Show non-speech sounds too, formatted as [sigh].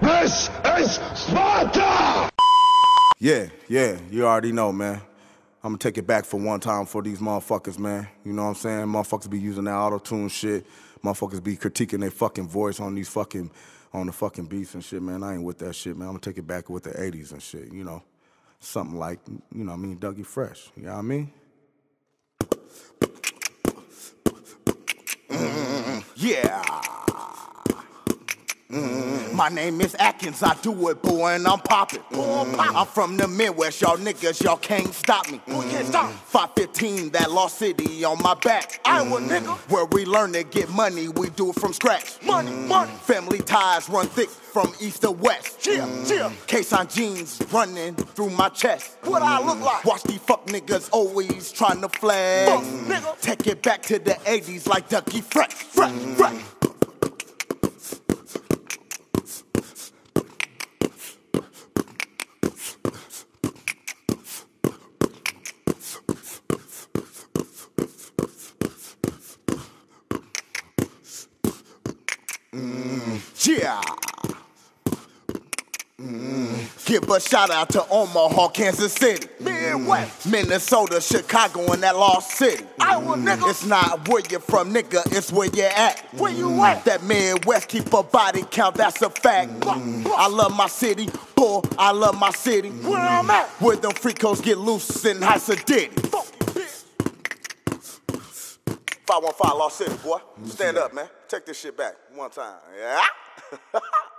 This is Sparta! Yeah, yeah, you already know, man. I'm gonna take it back for one time for these motherfuckers, man. You know what I'm saying? Motherfuckers be using that auto tune shit. Motherfuckers be critiquing their fucking voice on these fucking, on the fucking beats and shit, man. I ain't with that shit, man. I'm gonna take it back with the 80s and shit, you know. Something like, you know what I mean, Dougie Fresh. You know what I mean? Yeah. Mm. My name is Atkins, I do it, boy, and I'm poppin'. Mm. I'm from the Midwest, y'all niggas, y'all can't stop me. Who can't stop? 515, that Lost City on my back. Iowa, mm. nigga. Where we learn to get money, we do it from scratch. Money, money. Family ties run thick from east to west. Cheer, cheer. Case on jeans running through my chest. What I look like? Watch these fuck niggas always trying to flag. Fuck, nigga. Take it back to the 80s like Ducky Fresh, fresh, fresh. Mm, yeah. Mm. Give a shout out to Omaha, Kansas City, Midwest, mm, Minnesota, Chicago, and that Lost City. Iowa, mm, nigga. It's not where you're from, nigga. It's where you're at. Where you at? That Midwest keep a body count. That's a fact. I love my city, boy. I love my city. Where I'm at? Where them freakos get loose in House of 515 Lost City, boy. Stand up, man. Take this shit back one time. Yeah? [laughs]